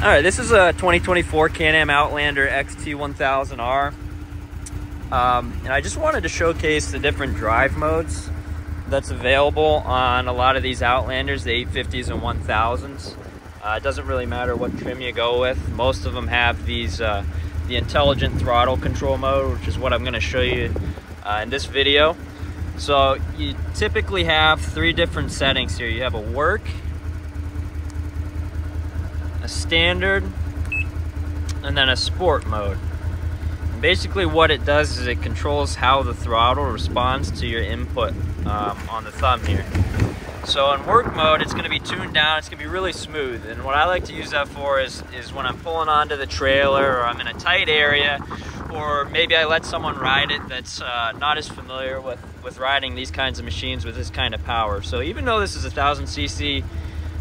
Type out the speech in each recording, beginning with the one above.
All right, this is a 2024 Can-Am Outlander XT1000R. Um, and I just wanted to showcase the different drive modes that's available on a lot of these Outlanders, the 850s and 1000s. Uh, it doesn't really matter what trim you go with. Most of them have these, uh, the intelligent throttle control mode, which is what I'm gonna show you uh, in this video. So you typically have three different settings here. You have a work, standard, and then a sport mode. And basically what it does is it controls how the throttle responds to your input um, on the thumb here. So in work mode, it's gonna be tuned down, it's gonna be really smooth. And what I like to use that for is, is when I'm pulling onto the trailer or I'm in a tight area, or maybe I let someone ride it that's uh, not as familiar with, with riding these kinds of machines with this kind of power. So even though this is a 1000 cc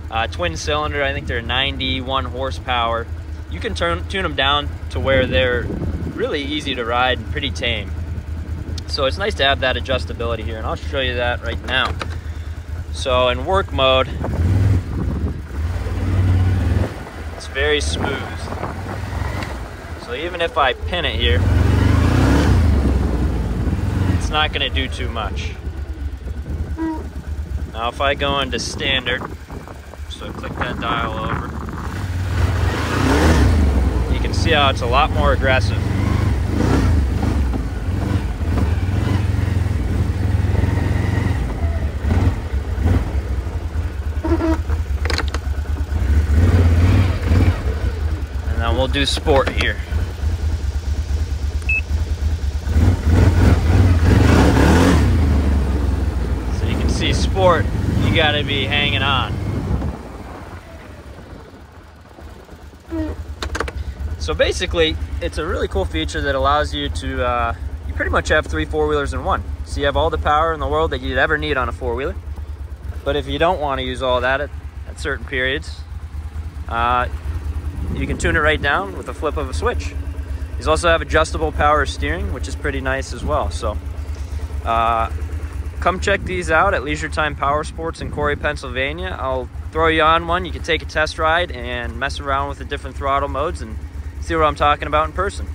uh, twin cylinder, I think they're 91 horsepower. You can turn, tune them down to where they're really easy to ride and pretty tame. So it's nice to have that adjustability here, and I'll show you that right now. So in work mode, it's very smooth. So even if I pin it here, it's not gonna do too much. Now if I go into standard, so click that dial over. You can see how it's a lot more aggressive. And then we'll do sport here. So you can see sport, you gotta be hanging on. So basically, it's a really cool feature that allows you to, uh, you pretty much have three four-wheelers in one. So you have all the power in the world that you'd ever need on a four-wheeler. But if you don't want to use all that at, at certain periods, uh, you can tune it right down with a flip of a switch. These also have adjustable power steering, which is pretty nice as well. So uh, come check these out at Leisure Time Power Sports in Corry, Pennsylvania. I'll throw you on one. You can take a test ride and mess around with the different throttle modes and see what I'm talking about in person.